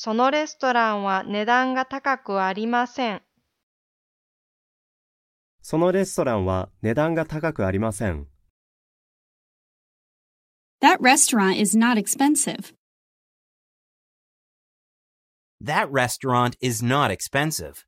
そのレストランは値段が高くありません。そのレストランは値段が高くありません。That restaurant is not expensive. That restaurant is not expensive.